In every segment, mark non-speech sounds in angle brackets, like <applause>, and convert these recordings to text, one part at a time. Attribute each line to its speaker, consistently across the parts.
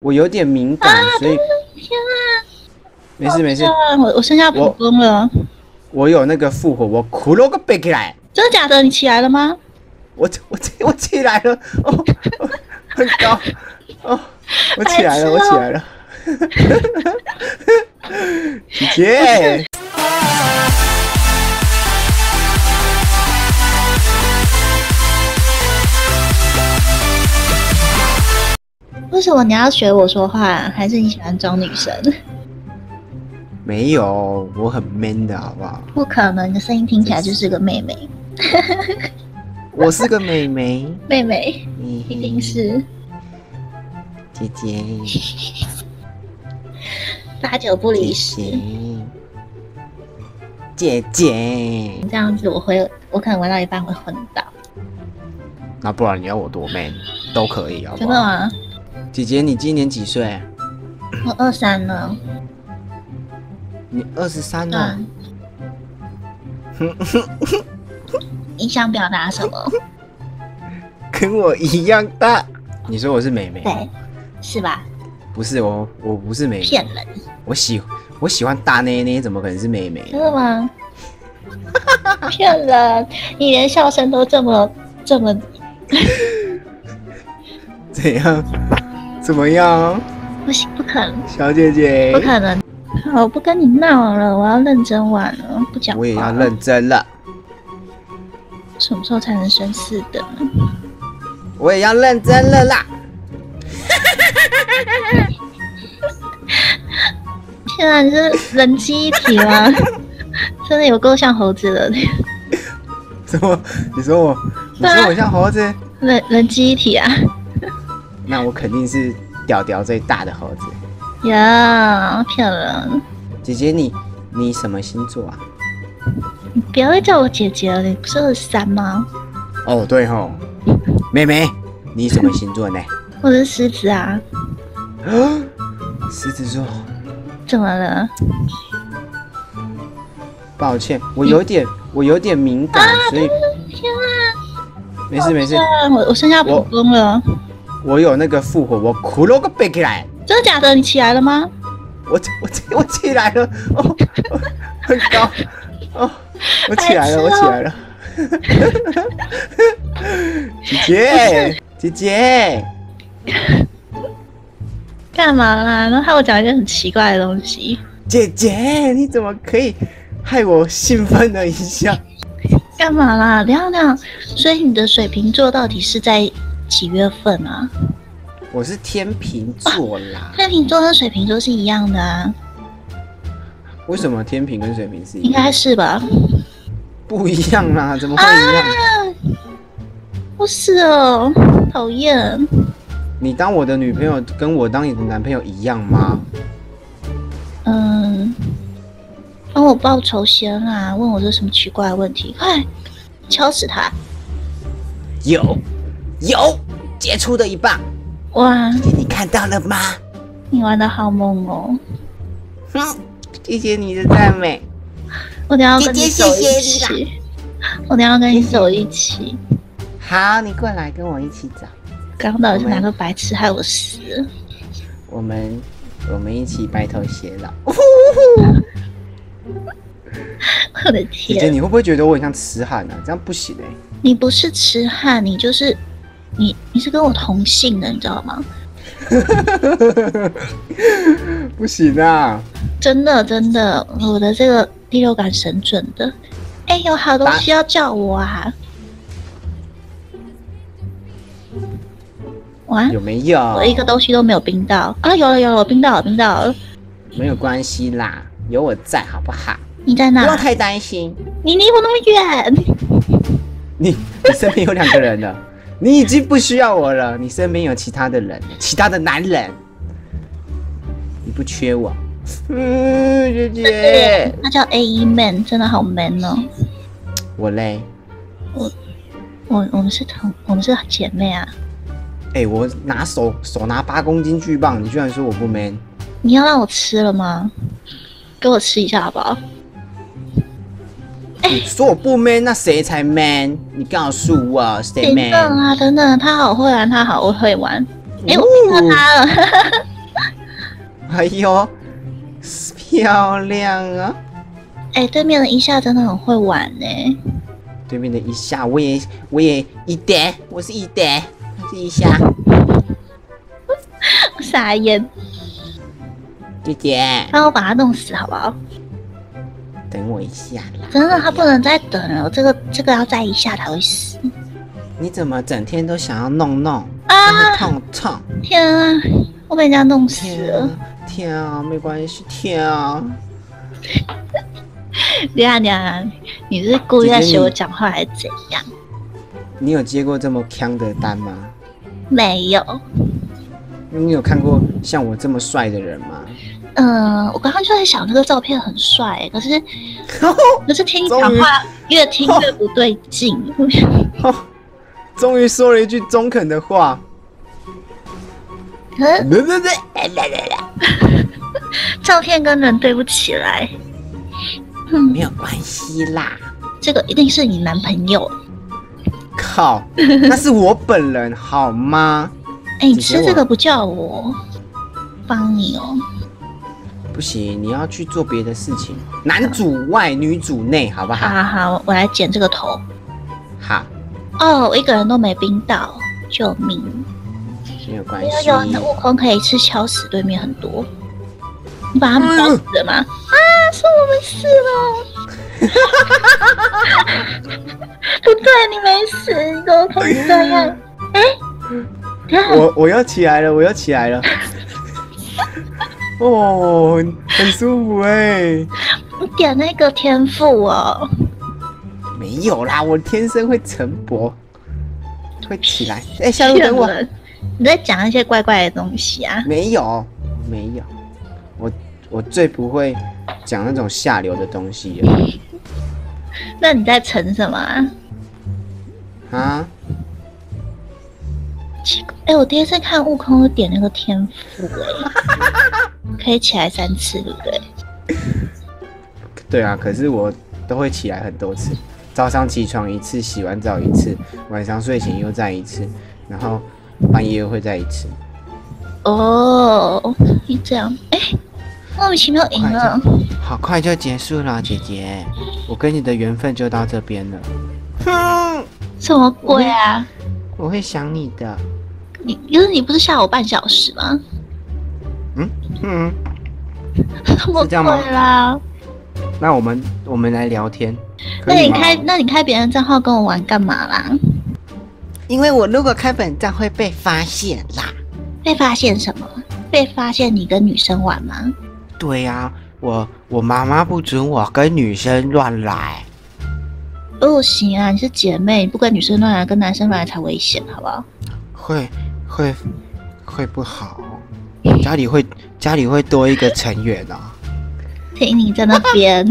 Speaker 1: 我有点敏感，所以
Speaker 2: 天啊！
Speaker 1: 没事没事，
Speaker 2: 我我剩下普攻了。
Speaker 1: 我有那个复活，我骷髅个背起来。
Speaker 2: 真的假的？你起来了吗？
Speaker 1: 我我我起来了，哦，很高，哦，我起来了，我起来了，<laughs> 姐姐。
Speaker 2: 为什么你要学我说话？还是你喜欢装女生？
Speaker 1: 没有，我很 man 的好不好？
Speaker 2: 不可能，你的声音听起来就是个妹妹。<laughs>
Speaker 1: 我是个妹妹，<laughs>
Speaker 2: 妹妹，一定是
Speaker 1: 姐姐。<laughs>
Speaker 2: 八九不离十，
Speaker 1: 姐姐。
Speaker 2: 这样子我会，我可能玩到一半会昏倒。
Speaker 1: 那不然你要我多 man 都可以啊？
Speaker 2: 真的吗？
Speaker 1: 姐姐，你今年几岁？
Speaker 2: 我二三了。
Speaker 1: 你二十三了。<laughs>
Speaker 2: 你想表达什么？
Speaker 1: 跟我一样大。你说我是妹妹？
Speaker 2: 对，是吧？
Speaker 1: 不是我，我不是妹妹。
Speaker 2: 骗人！
Speaker 1: 我喜我喜欢大内内，怎么可能是妹妹？
Speaker 2: 真的吗？<laughs> 骗人！你连笑声都这么这么。<laughs>
Speaker 1: 怎样？怎么样？
Speaker 2: 不行，不可能，
Speaker 1: 小姐姐，
Speaker 2: 不可能。我不跟你闹了，我要认真玩了，不讲。
Speaker 1: 我也要认真了。
Speaker 2: 什么时候才能升四等？
Speaker 1: 我也要认真了啦！
Speaker 2: 天啊，你是人机一体吗？<laughs> 真的有够像猴子的。
Speaker 1: 什么？你说我？你说我像猴子？
Speaker 2: 人人机一体啊？
Speaker 1: 那我肯定是屌屌最大的猴子
Speaker 2: 呀！漂亮！
Speaker 1: 姐姐，你你什么星座啊？
Speaker 2: 你不要再叫我姐姐了，你不是二三吗？
Speaker 1: 哦，对吼，妹妹，你什么星座呢？<laughs>
Speaker 2: 我是狮子啊。<gasps>
Speaker 1: 狮子座？
Speaker 2: 怎么了？
Speaker 1: 抱歉，我有点我有点敏感，所以
Speaker 2: 天啊！
Speaker 1: 没事没事，
Speaker 2: 我我剩下普攻了。
Speaker 1: 我有那个复活，我骷髅个背起来。
Speaker 2: 真的假的？你起来了吗？
Speaker 1: 我我我起来了，哦，很高，哦，我起来了，我起来了。<laughs> 姐姐，姐姐，
Speaker 2: 干嘛啦？然后害我讲一些很奇怪的东西。
Speaker 1: 姐姐，你怎么可以害我兴奋了一下？
Speaker 2: 干嘛啦？亮亮，所以你的水瓶座到底是在？几月份啊？
Speaker 1: 我是天秤座啦。
Speaker 2: 天秤座跟水瓶座是一样的啊？
Speaker 1: 为什么天平跟水瓶是一？
Speaker 2: 应该是吧？
Speaker 1: 不一样啦，怎么会一样？
Speaker 2: 不是哦，讨厌。
Speaker 1: 你当我的女朋友，跟我当你的男朋友一样吗？
Speaker 2: 嗯，帮我报仇先啊！问我这什么奇怪的问题？快敲死他！
Speaker 1: 有。有杰出的一棒，
Speaker 2: 哇！
Speaker 1: 你看到了吗？
Speaker 2: 你玩的好猛哦！
Speaker 1: 哼，谢谢你的赞美。
Speaker 2: 我等下跟你走一起。我等下跟你走一起。
Speaker 1: 好，你过来跟我一起找。
Speaker 2: 刚刚到底是哪个白痴害我死？
Speaker 1: 我们我们一起白头偕老。<laughs>
Speaker 2: 我的天！
Speaker 1: 姐姐，你会不会觉得我很像痴汉呢？这样不行哎。
Speaker 2: 你不是痴汉，你就是。你你是跟我同姓的，你知道吗？<laughs>
Speaker 1: 不行啊！
Speaker 2: 真的真的，我的这个第六感神准的。哎，有好东西要叫我啊！
Speaker 1: 哇，有没有？
Speaker 2: 我一个东西都没有冰到啊！有了有了，我冰到了冰到了。
Speaker 1: 没有关系啦，有我在，好不好？
Speaker 2: 你在哪？
Speaker 1: 不用太担心。
Speaker 2: 你离我那么远。
Speaker 1: 你你身边有两个人的。你已经不需要我了，你身边有其他的人，其他的男人，你不缺我。嗯，姐姐，
Speaker 2: 他叫 A E Man，真的好 man 哦。
Speaker 1: 我嘞，
Speaker 2: 我我我们是同，我们是姐妹啊。
Speaker 1: 哎，我拿手手拿八公斤巨棒，你居然说我不 man？
Speaker 2: 你要让我吃了吗？给我吃一下好不好？<laughs>
Speaker 1: 你说我不 man，那谁才 man？你告诉我谁 man？
Speaker 2: 等等啊，等等，他好会玩，他好会玩。哎、我看到他了，<laughs>
Speaker 1: 哎呦，漂亮啊！
Speaker 2: 哎、对面的一下真的很会玩呢、
Speaker 1: 对面的一下，我也我也一点，我是一点，我是一下，<laughs>
Speaker 2: 傻眼，
Speaker 1: 姐姐，
Speaker 2: 帮我把他弄死好不好？
Speaker 1: 等我一下啦。
Speaker 2: 真的，他不能再等了，这个这个要再一下才会死
Speaker 1: 你怎么整天都想要弄弄，
Speaker 2: 啊！
Speaker 1: 痛痛？
Speaker 2: 天啊，我被人家弄死
Speaker 1: 天
Speaker 2: 了！
Speaker 1: 啊天啊，没关系，天啊！<laughs>
Speaker 2: 等一下等下，你是故意在学我讲话还是怎样？
Speaker 1: 你有接过这么强的单吗？
Speaker 2: 没有，
Speaker 1: 你有看过像我这么帅的人吗？
Speaker 2: 嗯，我刚刚就在想那个照片很帅，可是 <laughs> 可是听你讲话越听越不对劲。<laughs>
Speaker 1: 终于说了一句中肯的话。
Speaker 2: 可是
Speaker 1: 不不不，<laughs>
Speaker 2: 照片跟人对不起来。嗯，
Speaker 1: 没有关系啦。
Speaker 2: 这个一定是你男朋友。
Speaker 1: 靠，那是我本人好吗？
Speaker 2: 哎、你吃这个不叫我帮你哦。
Speaker 1: 不行，你要去做别的事情，男主外女主内，好不
Speaker 2: 好
Speaker 1: 好？
Speaker 2: 好好，我来剪这个头。
Speaker 1: 好，
Speaker 2: 哦，我一个人都没冰到，救命！
Speaker 1: 没有关
Speaker 2: 有
Speaker 1: 系。
Speaker 2: 有，那悟空可以一次敲死对面很多。你把他们敲死了吗？啊，是我们死了。不对，你没死，你怎么可以这样？<laughs> 哎、
Speaker 1: 我我要起来了，我要起来了。<laughs> 哦，很舒服哎。
Speaker 2: 你点那个天赋哦。
Speaker 1: 没有啦，我天生会晨勃，会起来。哎、下路等我。
Speaker 2: 你在讲一些怪怪的东西啊？
Speaker 1: 没有，没有，我我最不会讲那种下流的东西了
Speaker 2: 那你在沉什么啊？
Speaker 1: 啊！
Speaker 2: 奇怪，哎、我第一次看悟空点那个天赋，哎，<laughs> 可以起来三次，对不对？
Speaker 1: 对啊，可是我都会起来很多次，早上起床一次，洗完澡一次，晚上睡前又再一次，然后半夜又会再一次。
Speaker 2: 哦，你这样，哎、莫名其妙赢了。
Speaker 1: 好快就结束了，姐姐，我跟你的缘分就到这边了。哼，
Speaker 2: 什么鬼啊？
Speaker 1: 我会想你的。
Speaker 2: 你可是你不是下午半小时吗？
Speaker 1: 嗯嗯，<laughs>
Speaker 2: 什么
Speaker 1: 是这样吗
Speaker 2: 啦？
Speaker 1: 那我们我们来聊天？
Speaker 2: 那你开，那你开别人账号跟我玩干嘛啦？
Speaker 1: 因为我如果开本账会被发现啦。
Speaker 2: 被发现什么？被发现你跟女生玩吗？
Speaker 1: 对呀、我我妈妈不准我跟女生乱来。
Speaker 2: 不行啊，你是姐妹，你不跟女生乱来，跟男生乱来才危险，好不好？
Speaker 1: 会会会不好，家里会家里会多一个成员哦。
Speaker 2: 听你在那边，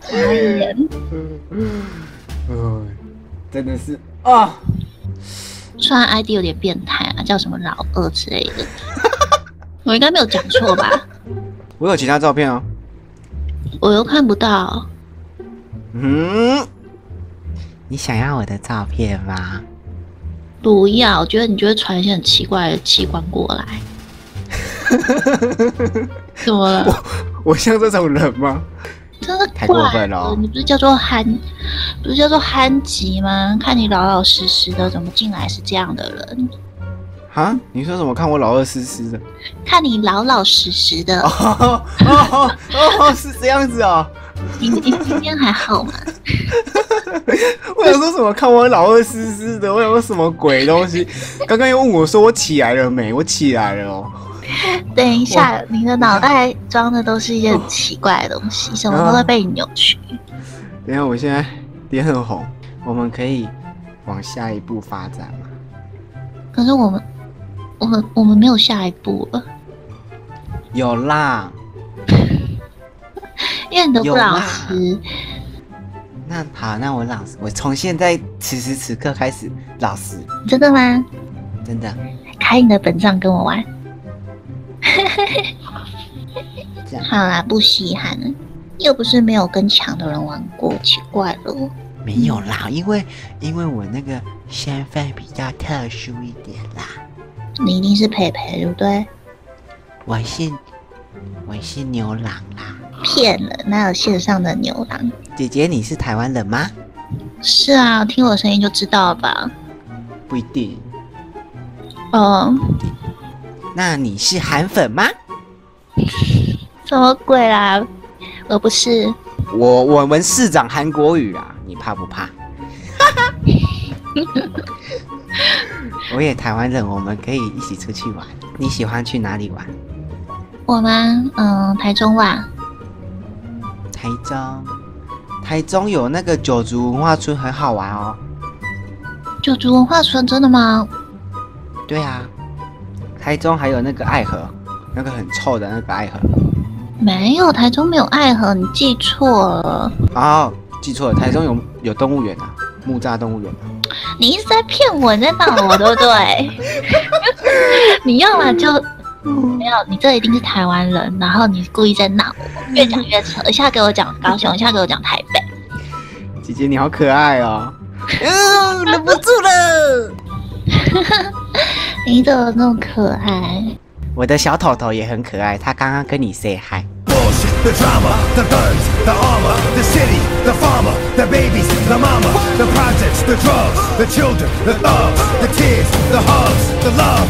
Speaker 2: 傻眼。
Speaker 1: 嗯，真的是啊，
Speaker 2: 虽然 ID 有点变态啊，叫什么老二之类的，<laughs> 我应该没有讲错吧？
Speaker 1: 我有其他照片哦。
Speaker 2: 我又看不到。
Speaker 1: 嗯，你想要我的照片吗？
Speaker 2: 不要，我觉得你就会传一些很奇怪的器官过来。怎么了？
Speaker 1: 我像这种人吗？
Speaker 2: 真的
Speaker 1: 太过分了哦
Speaker 2: 你不是叫做憨，不是叫做憨吉吗？看你老老实实的，怎么进来是这样的人？
Speaker 1: 啊？你说什么？看我老老实实的？
Speaker 2: 看你老老实实的，
Speaker 1: 哦哦哦，是这样子哦。
Speaker 2: 你你今天还好吗？<laughs>
Speaker 1: 我想说什么？看我老二湿湿的，我想说什么鬼东西？<laughs> 刚刚又问我说我起来了没？我起来了哦。
Speaker 2: 等一下，你的脑袋装的都是一些很奇怪的东西，什么都会被你扭曲。
Speaker 1: 等一下，我现在脸很红，我们可以往下一步发展吗？
Speaker 2: 可是我们，我们，我们没有下一步了，
Speaker 1: 有啦，
Speaker 2: 因为你都不老实。
Speaker 1: 那好，那我老实，我从现在此时此刻开始老实，
Speaker 2: 真的吗？
Speaker 1: 真的。
Speaker 2: 开你的本账跟我玩。好啦，不稀罕了，又不是没有跟强的人玩过，奇怪了。
Speaker 1: 没有啦，因为因为我那个身份比较特殊一点啦。
Speaker 2: 你一定是佩佩，对不对？
Speaker 1: 我是我是牛郎啦。
Speaker 2: 骗了，哪有线上的牛郎？
Speaker 1: 姐姐，你是台湾人吗？
Speaker 2: 是啊，听我声音就知道了吧？
Speaker 1: 不一定。
Speaker 2: 嗯，
Speaker 1: 那你是韩粉吗？
Speaker 2: 什么鬼啦？我不是。
Speaker 1: 我我们市长韩国语啊，你怕不怕？<laughs> 我也台湾人，我们可以一起出去玩。你喜欢去哪里玩？
Speaker 2: 我吗？嗯，台中吧。
Speaker 1: 台中，台中有那个九族文化村，很好玩哦。
Speaker 2: 九族文化村真的吗？
Speaker 1: 对啊，台中还有那个爱河，那个很臭的那个爱河。
Speaker 2: 没有，台中没有爱河，你记错了。
Speaker 1: 哦，记错了，台中有有动物园啊，木栅动物园啊。
Speaker 2: 你一直在骗我，你在闹我，对不对？<laughs> 你要么就没有，你这一定是台湾人，然后你故意在闹我，越讲越扯，一下给我讲高雄，一下给我讲台北。
Speaker 1: 姐姐你好可爱哦，嗯，忍不住了。
Speaker 2: 你怎么那么可爱？
Speaker 1: 我的小头头也很可爱，他刚刚跟你 say hi。
Speaker 3: bullshit, the drama, the guns, the armor, the city, the farmer, the babies, the mama, the projects, the drugs, the children, the thugs, the kids, the hugs, the love.